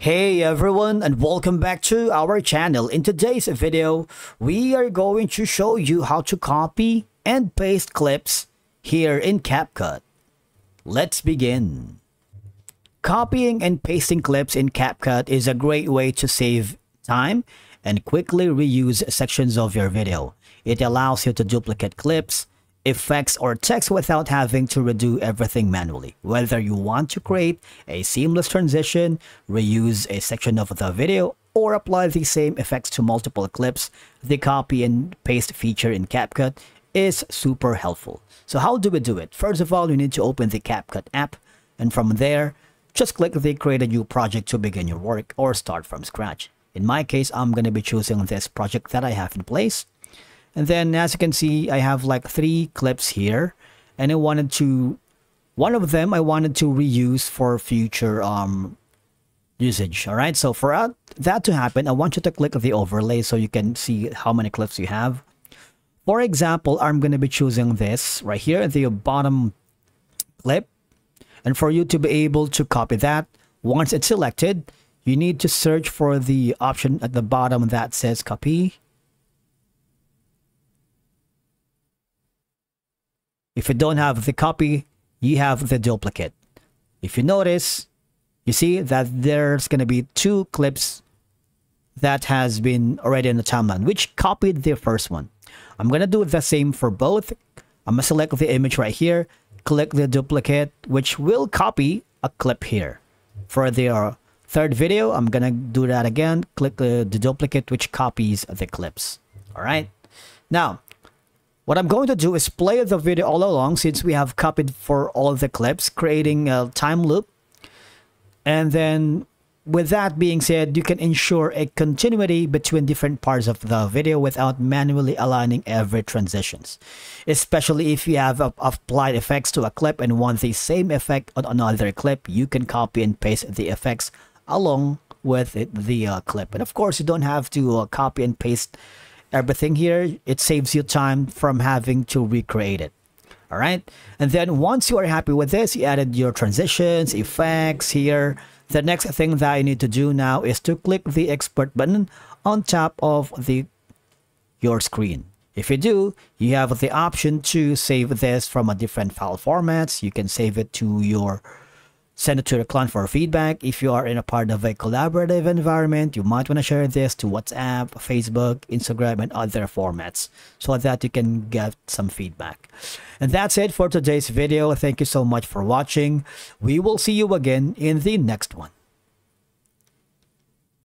Hey everyone and welcome back to our channel. In today's video, we are going to show you how to copy and paste clips here in CapCut. Let's begin. Copying and pasting clips in CapCut is a great way to save time and quickly reuse sections of your video. It allows you to duplicate clips, effects, or text without having to redo everything manually. Whether you want to create a seamless transition, reuse a section of the video, or apply the same effects to multiple clips, the copy and paste feature in CapCut is super helpful. So how do we do it? First of all, you need to open the CapCut app, and from there, just click the create a new project to begin your work or start from scratch. In my case, I'm going to be choosing this project that I have in place. And then as you can see, I have like three clips here and I wanted to, one of them I wanted to reuse for future um, usage. All right. So for that to happen, I want you to click the overlay so you can see how many clips you have. For example, I'm going to be choosing this right here, at the bottom clip. And for you to be able to copy that, once it's selected, you need to search for the option at the bottom that says copy If you don't have the copy, you have the duplicate. If you notice, you see that there's going to be two clips that has been already in the timeline, which copied the first one. I'm going to do the same for both. I'm going to select the image right here, click the duplicate, which will copy a clip here. For the uh, third video, I'm going to do that again, click the, the duplicate, which copies the clips. All right. Now, what I'm going to do is play the video all along since we have copied for all the clips, creating a time loop. And then with that being said, you can ensure a continuity between different parts of the video without manually aligning every transitions. Especially if you have applied effects to a clip and want the same effect on another clip, you can copy and paste the effects along with it, the uh, clip. And of course, you don't have to uh, copy and paste everything here, it saves you time from having to recreate it. All right. And then once you are happy with this, you added your transitions, effects here. The next thing that you need to do now is to click the export button on top of the your screen. If you do, you have the option to save this from a different file formats. You can save it to your Send it to the client for feedback. If you are in a part of a collaborative environment, you might want to share this to WhatsApp, Facebook, Instagram, and other formats so that you can get some feedback. And that's it for today's video. Thank you so much for watching. We will see you again in the next one.